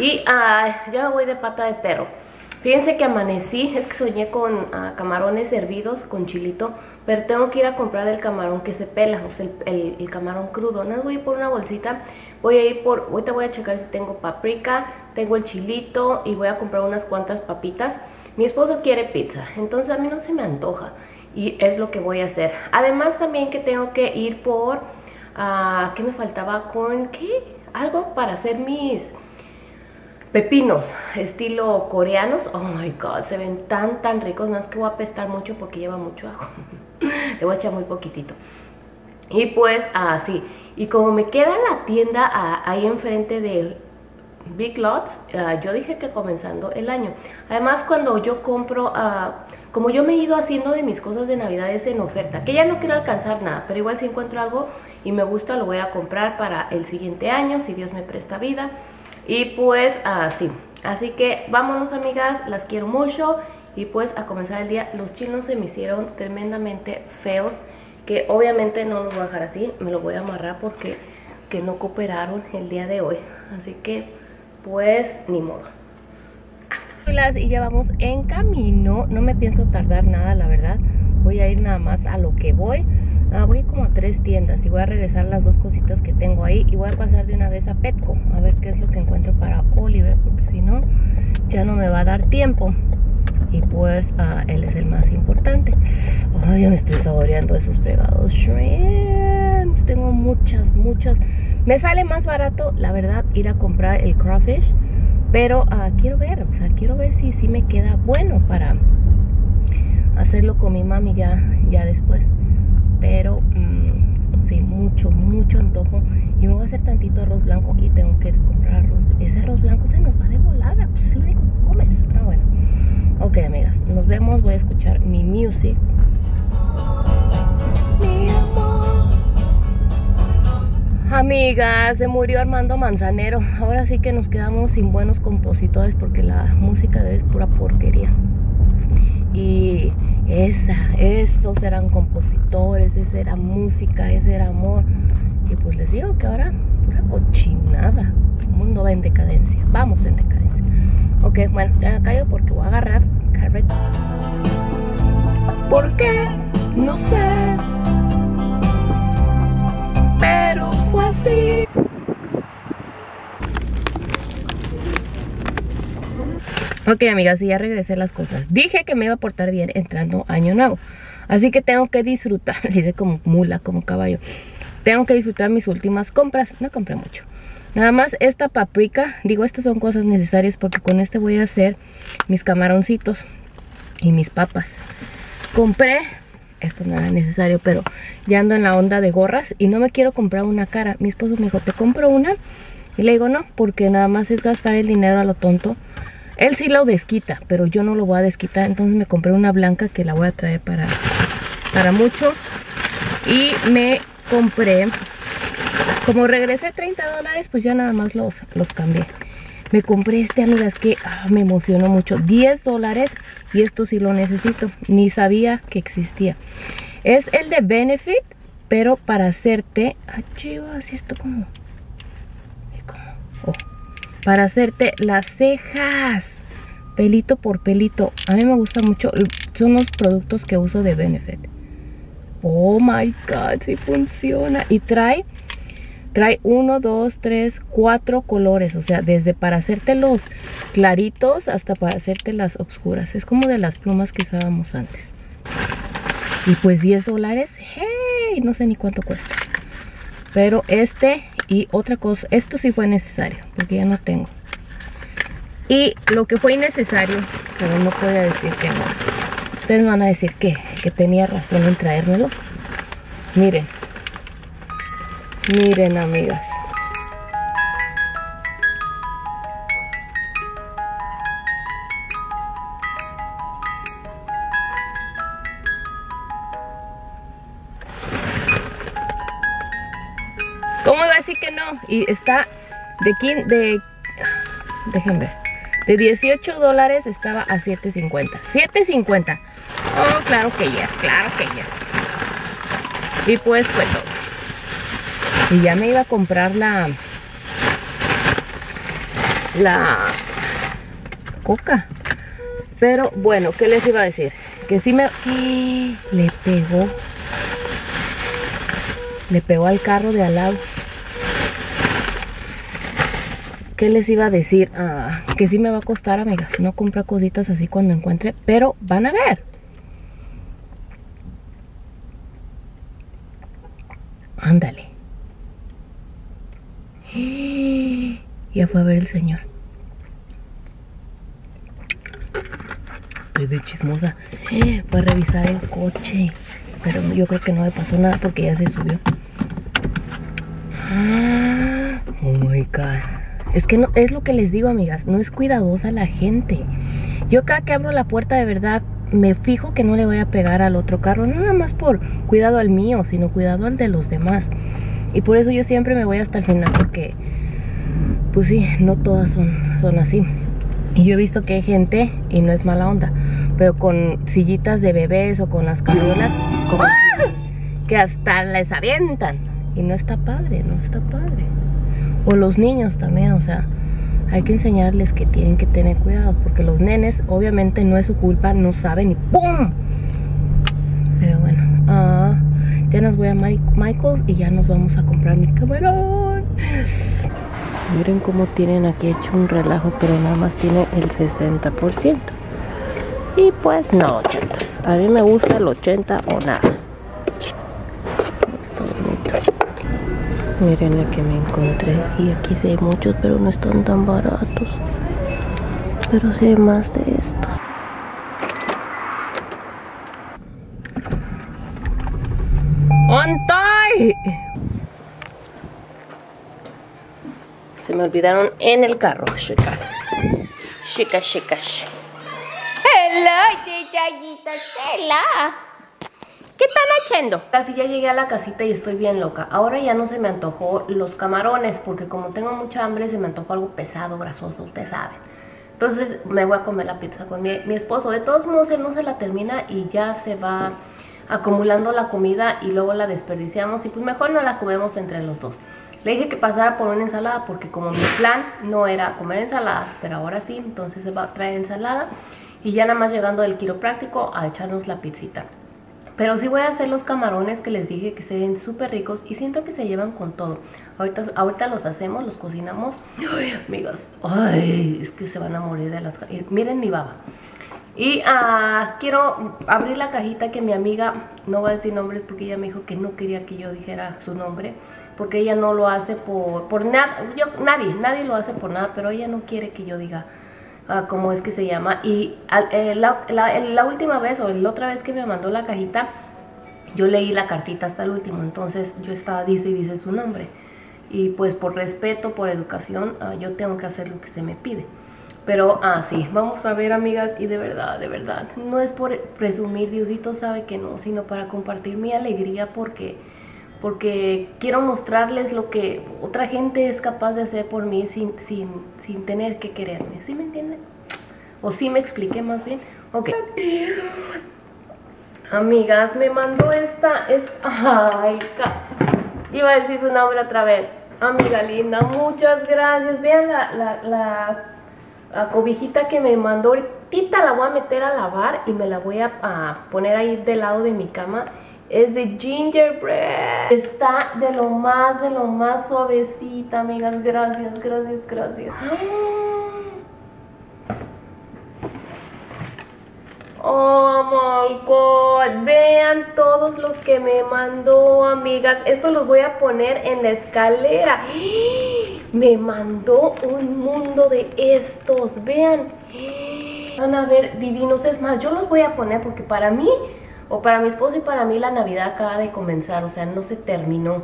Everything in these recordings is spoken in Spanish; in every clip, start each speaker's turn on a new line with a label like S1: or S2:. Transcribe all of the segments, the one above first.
S1: Y ah, ya me voy de pata de perro. Fíjense que amanecí, es que soñé con ah, camarones hervidos con chilito, pero tengo que ir a comprar el camarón que se pela, o sea, el, camarón crudo. No voy a ir por una bolsita, voy a ir por, ahorita voy a checar si tengo paprika, tengo el chilito y voy a comprar unas cuantas papitas. Mi esposo quiere pizza, entonces a mí no se me antoja y es lo que voy a hacer. Además también que tengo que ir por, uh, ¿qué me faltaba? Con, ¿qué? Algo para hacer mis pepinos estilo coreanos. Oh my god, se ven tan tan ricos. No es que voy a apestar mucho porque lleva mucho ajo. Le voy a echar muy poquitito. Y pues así. y como me queda la tienda ah, ahí enfrente de Big Lots, ah, yo dije que comenzando el año. Además, cuando yo compro, ah, como yo me he ido haciendo de mis cosas de navidades en oferta, que ya no quiero alcanzar nada, pero igual si encuentro algo y me gusta, lo voy a comprar para el siguiente año, si Dios me presta vida. Y pues así. Así que vámonos amigas, las quiero mucho. Y pues a comenzar el día, los chinos se me hicieron tremendamente feos. Que obviamente no los voy a dejar así, me los voy a amarrar porque que no cooperaron el día de hoy. Así que pues ni modo. Y ya vamos en camino, no me pienso tardar nada la verdad. Voy a ir nada más a lo que voy. Ah, voy como a tres tiendas y voy a regresar las dos cositas que tengo ahí y voy a pasar de una vez a Petco a ver qué es lo que encuentro para Oliver porque si no ya no me va a dar tiempo. Y pues ah, él es el más importante. Ay ya me estoy saboreando esos fregados. Shrimp. Tengo muchas muchas. Me sale más barato la verdad ir a comprar el crawfish pero ah, quiero ver o sea quiero ver si, si me queda bueno para hacerlo con mi mami ya, ya después pero mmm, sí, mucho, mucho antojo. Y me voy a hacer tantito arroz blanco y tengo que comprar arroz. Ese arroz blanco se nos va de volada, pues es lo único que comes. Ah, bueno. Ok, amigas, nos vemos. Voy a escuchar mi music. Amigas, se murió Armando Manzanero. Ahora sí que nos quedamos sin buenos compositores porque la música de es pura porquería. Y esa, estos eran compositores, esa era música, ese era amor. Y pues les digo que ahora pura cochinada. El mundo va en decadencia. Vamos en decadencia. Ok, bueno, ya me callo porque voy a agarrar carpet. ¿Por qué? No sé. Pero fue así. Ok, amigas, y ya regresé las cosas. Dije que me iba a portar bien entrando año nuevo. Así que tengo que disfrutar, dice como mula, como caballo. Tengo que disfrutar mis últimas compras. No compré mucho. Nada más esta paprika, digo, estas son cosas necesarias porque con este voy a hacer mis camaroncitos y mis papas. Compré, esto no era necesario, pero ya ando en la onda de gorras y no me quiero comprar una cara. Mi esposo me dijo, te compro una. Y le digo, no, porque nada más es gastar el dinero a lo tonto él sí lo desquita, pero yo no lo voy a desquitar. Entonces me compré una blanca que la voy a traer para, para mucho. Y me compré, como regresé 30 dólares, pues ya nada más los, los cambié. Me compré este, amigas, que ah, me emocionó mucho. 10 dólares y esto sí lo necesito. Ni sabía que existía. Es el de Benefit, pero para hacerte... Ah, chivas, esto como... Para hacerte las cejas pelito por pelito. A mí me gusta mucho son los productos que uso de Benefit. Oh my god si funciona. Y trae trae uno, dos, tres, cuatro colores o sea desde para hacerte los claritos hasta para hacerte las oscuras es como de las plumas que usábamos antes. Y pues 10 dólares hey no sé ni cuánto cuesta. Pero este y otra cosa, esto sí fue necesario, porque ya no tengo. Y lo que fue innecesario, pero no puedo decir que no. Ustedes van a decir que, que tenía razón en traérmelo. Miren. Miren, amigas. Y está de, de déjenme ver, de 18 dólares estaba a 7.50. 7.50. Oh, claro que yes, claro que yes. Y pues pues todo. Y ya me iba a comprar la... La... Coca. Pero bueno, ¿qué les iba a decir? Que sí me... Le pegó. Le pegó al carro de al lado. ¿Qué les iba a decir? Ah, que sí me va a costar, amigas. No compra cositas así cuando encuentre. Pero van a ver. Ándale. Ya fue a ver el señor. Estoy de chismosa. Fue a revisar el coche. Pero yo creo que no me pasó nada porque ya se subió. Oh my god. Es que no, es lo que les digo, amigas, no es cuidadosa la gente. Yo cada que abro la puerta de verdad me fijo que no le voy a pegar al otro carro, no nada más por cuidado al mío, sino cuidado al de los demás. Y por eso yo siempre me voy hasta el final porque, pues sí, no todas son, son así. Y yo he visto que hay gente, y no es mala onda, pero con sillitas de bebés o con las cariolas, que hasta les avientan. Y no está padre, no está padre o los niños también, o sea, hay que enseñarles que tienen que tener cuidado, porque los nenes, obviamente no es su culpa, no saben y ¡pum! Pero bueno, uh, ya nos voy a Michaels y ya nos vamos a comprar mi camarón. Miren cómo tienen aquí hecho un relajo, pero nada más tiene el 60%. Y pues no 80. A mí me gusta el 80 o nada. Miren el que me encontré. Y aquí sí hay muchos, pero no están tan baratos. Pero sí más de estos. ¡Ontay! Se me olvidaron en el carro, chicas. Chicas, chicas. Hello, detallitos, hello. ¿Qué están haciendo? Casi ya llegué a la casita y estoy bien loca. Ahora ya no se me antojó los camarones porque como tengo mucha hambre se me antojó algo pesado, grasoso, usted sabe. Entonces me voy a comer la pizza con mi, esposo. De todos modos él no se la termina y ya se va acumulando la comida y luego la desperdiciamos y pues mejor no la comemos entre los dos. Le dije que pasara por una ensalada porque como mi plan no era comer ensalada, pero ahora sí, entonces se va a traer ensalada y ya nada más llegando del quiropráctico a echarnos la pizzita. Pero sí voy a hacer los camarones que les dije que se ven súper ricos y siento que se llevan con todo. Ahorita, ahorita los hacemos, los cocinamos. Ay, amigas, ay, es que se van a morir de las... Miren mi baba. Y uh, quiero abrir la cajita que mi amiga, no va a decir nombres porque ella me dijo que no quería que yo dijera su nombre. Porque ella no lo hace por, por nada, nadie, nadie lo hace por nada, pero ella no quiere que yo diga uh, cómo es que se llama. Y eh, la, la, última vez o la otra vez que me mandó la cajita, yo leí la cartita hasta el último, entonces yo estaba, dice y dice su nombre. Y pues por respeto, por educación, uh, yo tengo que hacer lo que se me pide. Pero, ah, sí, vamos a ver, amigas, y de verdad, de verdad, no es por presumir, Diosito sabe que no, sino para compartir mi alegría porque porque quiero mostrarles lo que otra gente es capaz de hacer por mí sin, sin, sin tener que quererme. ¿Sí me entienden? O sí me expliqué más bien. Ok. Amigas, me mandó esta, esta, ay, iba a decir su nombre otra vez. Amiga linda, muchas gracias. Vean la, la, la, cobijita que me mandó. Ahorita la voy a meter a lavar y me la voy a poner ahí del lado de mi cama es de gingerbread. Está de lo más, de lo más suavecita, amigas. Gracias, gracias, gracias. Oh my god, vean todos los que me mandó, amigas. Esto los voy a poner en la escalera. Me mandó un mundo de estos, vean. Van a ver divinos. Es más, yo los voy a poner porque para mí o para mi esposo y para mí la Navidad acaba de comenzar, o sea, no se terminó.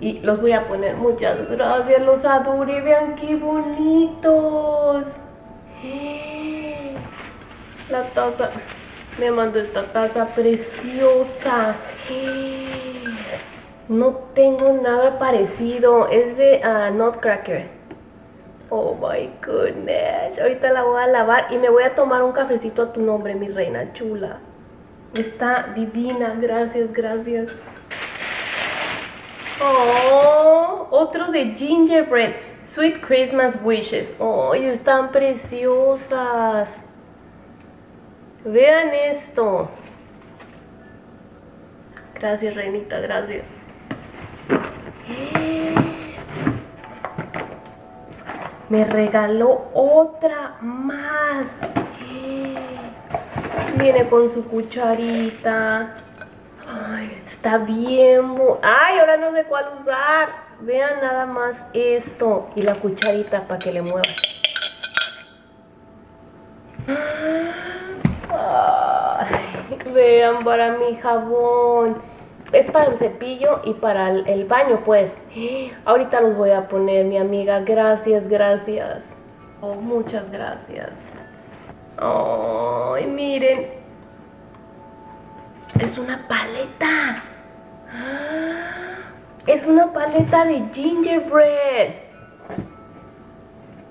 S1: Y los voy a poner, muchas gracias, los adoré, vean qué bonitos. La taza, me mandó esta taza preciosa. No tengo nada parecido, es de uh, Nutcracker. Oh my goodness, ahorita la voy a lavar y me voy a tomar un cafecito a tu nombre, mi reina chula. Está divina, gracias, gracias. Oh, otro de gingerbread. Sweet Christmas Wishes. ¡Ay, están preciosas! Vean esto. Gracias, reinita, gracias. Me regaló otra más. Viene con su cucharita. Está bien. Ay, ahora no sé cuál usar. Vean nada más esto. Y la cucharita para que le mueva. vean para mi jabón. Es para el cepillo y para el, baño, pues. Ahorita los voy a poner, mi amiga. Gracias, gracias. Oh, muchas gracias. Ay, miren. Es una paleta. Es una paleta de gingerbread.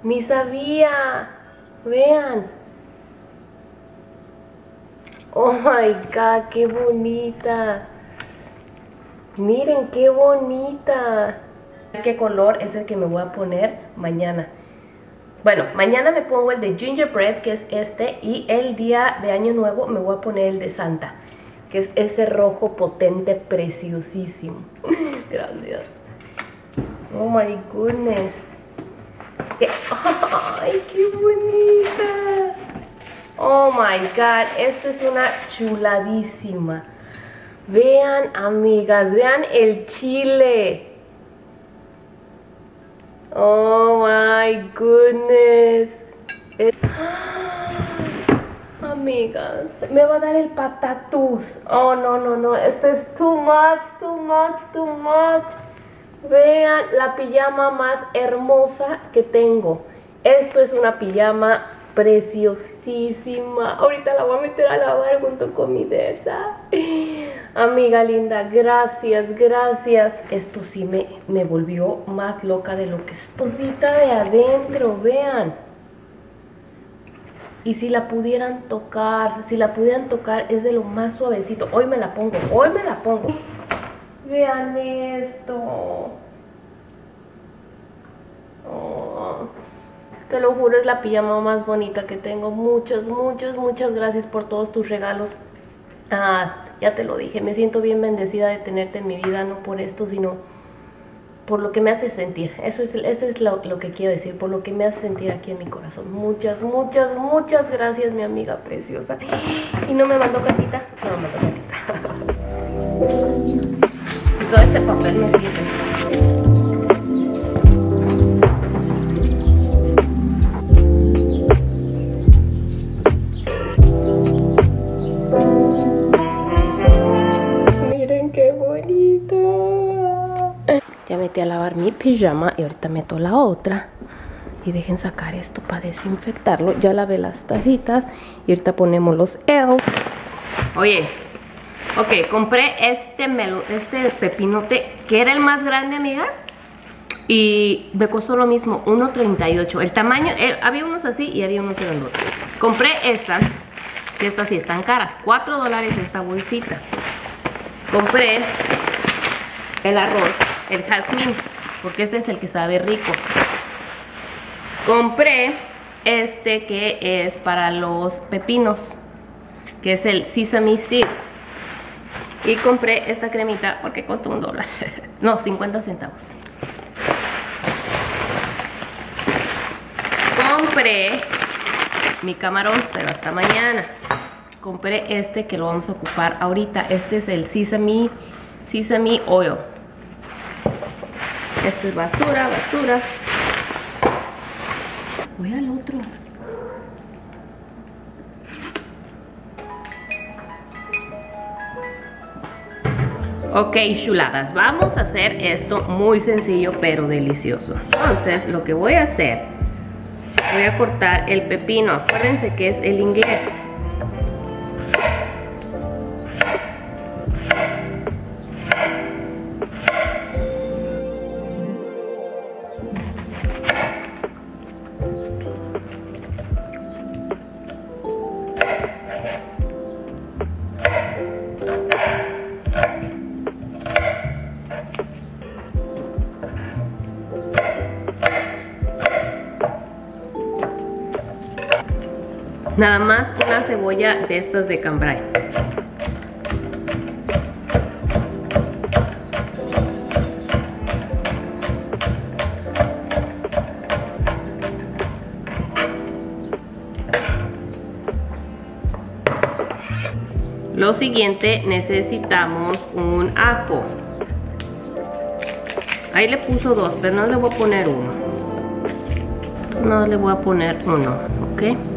S1: Ni sabía. Vean. Oh my god, qué bonita. Miren qué bonita. ¿Qué color es el que me voy a poner mañana? Bueno, mañana me pongo el de gingerbread, que es este, y el día de año nuevo me voy a poner el de Santa, que es ese rojo potente, preciosísimo. Gracias. Oh my goodness. ¡Ay, qué bonita! Oh my god, esto es una chuladísima. Vean, amigas, vean el chile. Oh my goodness. Amigas, me va a dar el patatús. Oh, no, no, no. Esto es too much, too much, too much. Vean la pijama más hermosa que tengo. Esto es una pijama preciosísima. Ahorita la voy a meter a lavar junto con mi Desa. Amiga linda, gracias, gracias. Esto sí me, me volvió más loca de lo que es posita de adentro, vean. Y si la pudieran tocar, si la pudieran tocar, es de lo más suavecito. Hoy me la pongo, hoy me la pongo. Vean esto. Oh. Te lo juro, es la pijama más bonita que tengo. Muchas, muchas, muchas gracias por todos tus regalos. Ah, ya te lo dije, me siento bien bendecida de tenerte en mi vida, no por esto, sino por lo que me hace sentir. Eso es, eso es lo, que quiero decir, por lo que me hace sentir aquí en mi corazón. Muchas, muchas, muchas gracias, mi amiga preciosa. Y no me mandó cartita, no me mandó cartita. Todo este papel me. Metí a lavar mi pijama y ahorita meto la otra. Y dejen sacar esto para desinfectarlo. Ya lavé las tacitas y ahorita ponemos los L. Oye, ok, compré este, melo, este pepinote que era el más grande, amigas. Y me costó lo mismo, 1.38. El tamaño, eh, había unos así y había unos grandotes. Compré estas, que estas sí están caras. 4 dólares esta bolsita. Compré el arroz el jazmín, porque este es el que sabe rico. Compré este que es para los pepinos, que es el sesame seed. Y compré esta cremita porque costó un dólar. No, 50 centavos. Compré mi camarón, pero hasta mañana. Compré este que lo vamos a ocupar ahorita. Este es el sesame, sesame oil. Esto es basura, basura. Voy al otro. Ok, chuladas, vamos a hacer esto muy sencillo pero delicioso. Entonces, lo que voy a hacer, voy a cortar el pepino. Acuérdense que es el inglés. Nada más una cebolla de estas de cambray. Lo siguiente, necesitamos un ajo. Ahí le puso dos, pero no le voy a poner uno. No le voy a poner uno, ¿ok?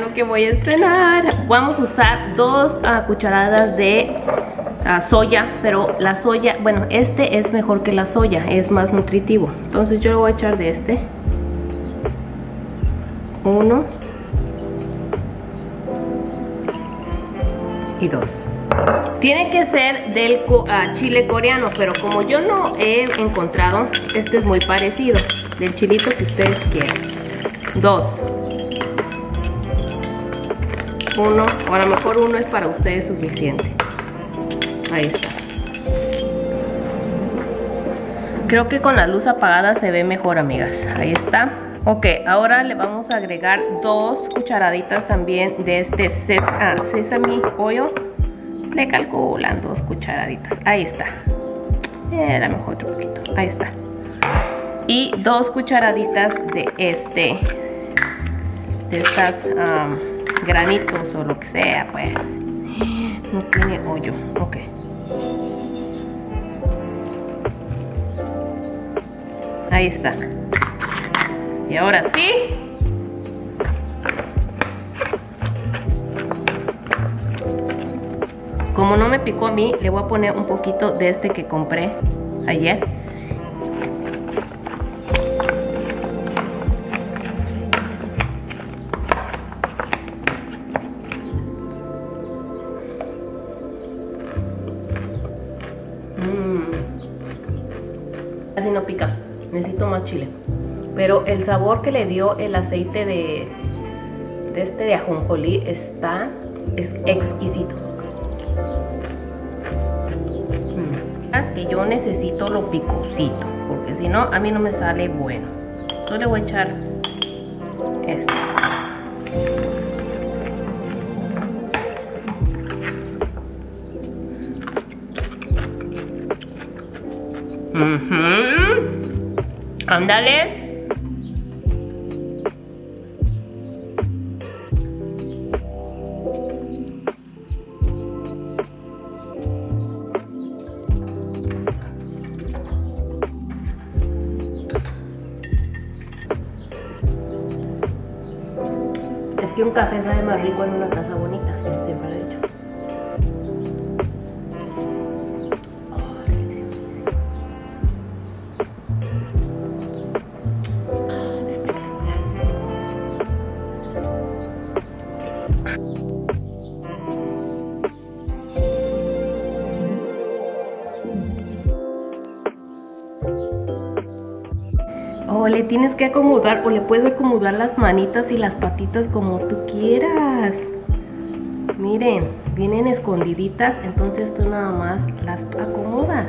S1: Lo que voy a estrenar. Vamos a usar dos uh, cucharadas de uh, soya, pero la soya, bueno, este es mejor que la soya, es más nutritivo. Entonces yo lo voy a echar de este. Uno. Y dos. Tiene que ser del uh, chile coreano, pero como yo no he encontrado, este es muy parecido. Del chilito que ustedes quieran. Dos uno, o a lo mejor uno es para ustedes suficiente. Ahí está. Creo que con la luz apagada se ve mejor, amigas. Ahí está. Ok, ahora le vamos a agregar dos cucharaditas también de este ah, sesame pollo. Le calculan dos cucharaditas. Ahí está. Era mejor otro poquito. Ahí está. Y dos cucharaditas de este. De estas granitos o lo que sea, pues. No tiene hoyo. Ok. Ahí está. Y ahora sí. Como no me picó a mí, le voy a poner un poquito de este que compré ayer. El sabor que le dio el aceite de, este de ajonjolí está es exquisito. Mm. Que yo necesito lo picosito, porque si no, a mí no me sale bueno. Yo le voy a echar esto. Ándale. O le tienes que acomodar o le puedes acomodar las manitas y las patitas como tú quieras. Miren, vienen escondiditas, entonces tú nada más las acomodas.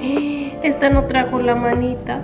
S1: Esta no trajo la manita.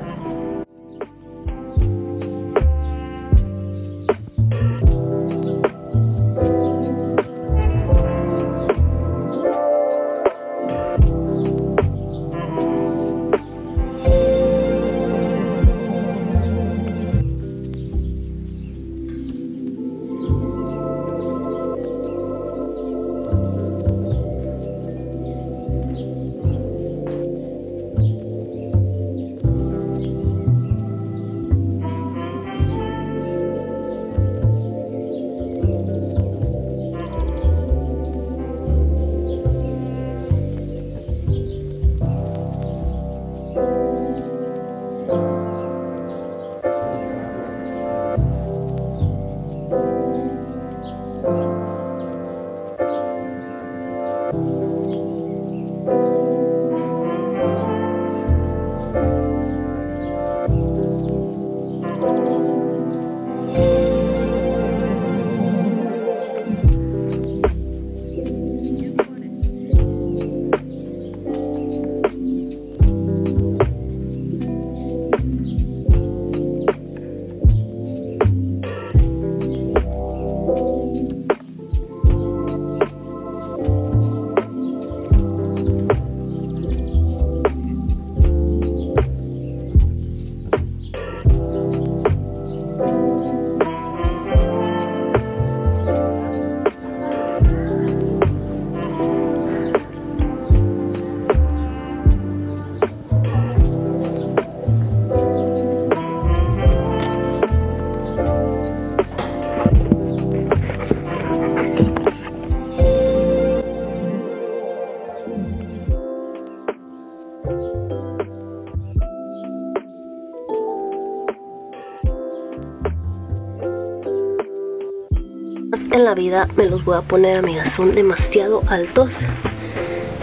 S1: En la vida me los voy a poner, amigas. Son demasiado altos.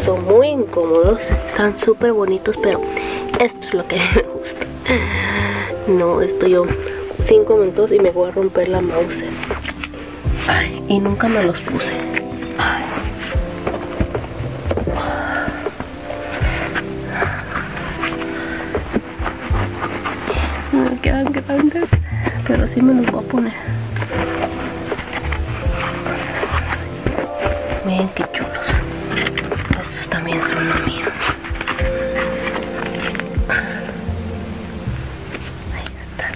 S1: Son muy incómodos. Están súper bonitos, pero esto es lo que me gusta. No, esto yo cinco minutos y me voy a romper la mouse. Y nunca me los puse. Ay. Me quedan grandes, pero sí me los voy a poner. Miren qué chulos. Estos también son los míos. Ahí están.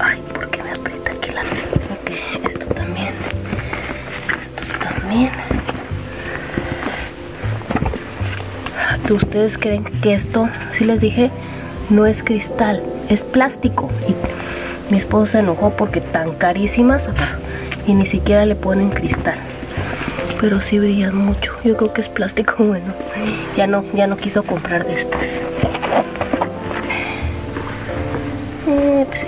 S1: Ay, ¿por qué me aprieta aquí la... Ok, esto también. Estos también. ¿Ustedes creen que esto, si les dije, no es cristal, es plástico? Y mi esposo se enojó porque tan carísimas y ni siquiera le ponen cristal. Pero sí brillan mucho. Yo creo que es plástico bueno. Ya no, ya no quiso comprar de estas. Eh, pues sí.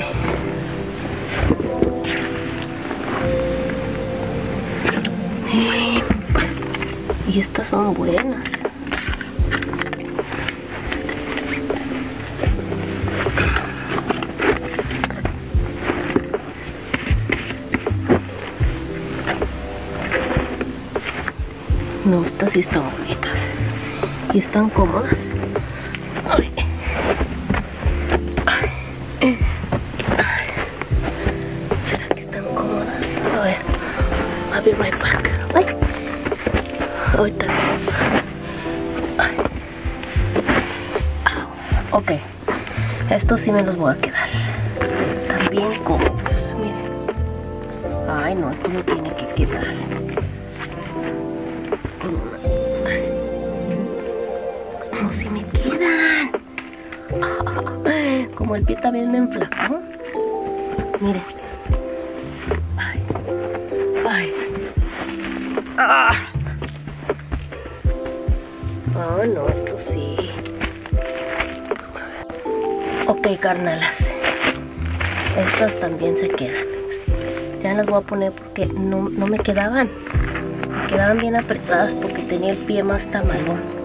S1: Y estas son buenas. Están bonitas. Y están cómodas. ¿Será que están cómodas? A ver. I'll be right back. Ay. Ahorita. Ok. Estos sí me los voy a quedar. También cómodos. Miren. Ay, no, esto me tiene que quedar. El pie también me enflacó. Miren. Ay. Ay. Ah. Oh, no, esto sí. Ok, carnalas. Estas también se quedan. Ya las voy a poner porque no, no me quedaban. Me quedaban bien apretadas porque tenía el pie más tamalón.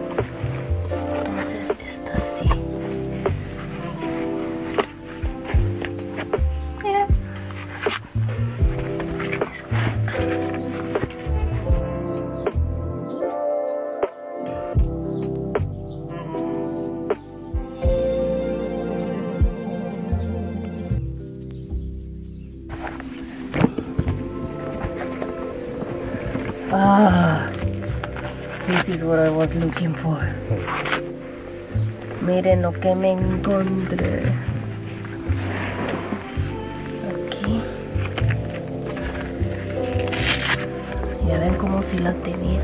S1: Looking for. Miren lo que me encontré. Aquí. Ya ven como si la tenía.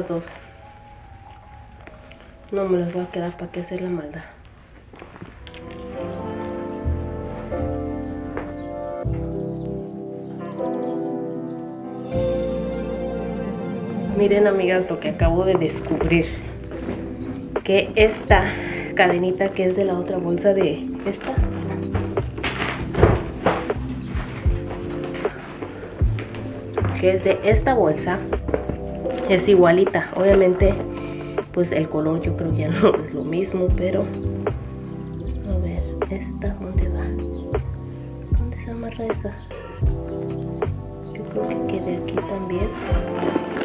S1: Dos. No me las voy a quedar para que hacer la maldad. Miren amigas lo que acabo de descubrir. Que esta cadenita que es de la otra bolsa de esta que es de esta bolsa es igualita. Obviamente pues el color yo creo ya no es lo mismo pero a ver esta dónde va dónde se amarra esa yo creo que quede aquí también.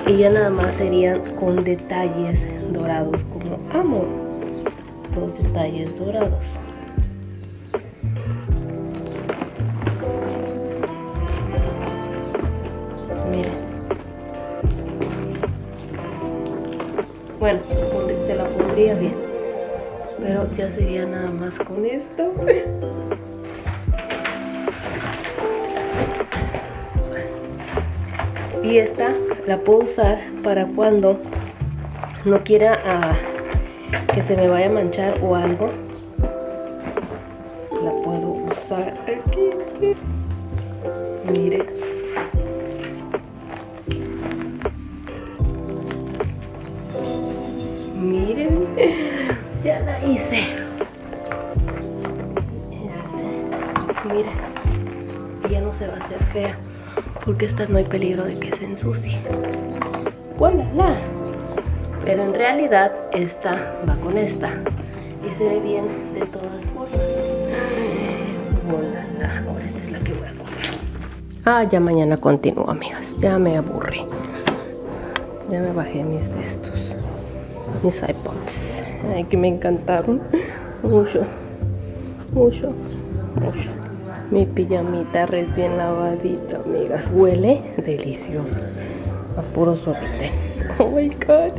S1: Y ya nada más serían con detalles dorados como amo los detalles dorados Bueno, se la pondría bien. Pero ya sería nada más con esto. Y esta la puedo usar para cuando no quiera ah, que se me vaya a manchar o algo. La puedo usar aquí. Mire. Fea porque esta no hay peligro de que se ensucie. ¡Voilà! Pero en realidad esta va con esta y se ve bien de todas formas. ¡Voilà! Ahora esta es la que voy a comer. Ah, ya mañana continúo, amigas. Ya me aburrí. Ya me bajé mis textos, mis iPods. Ay, que me encantaron. Mucho, mucho, mucho. Mi pijamita recién lavadita, amigas. Huele delicioso. A puro. Oh my god.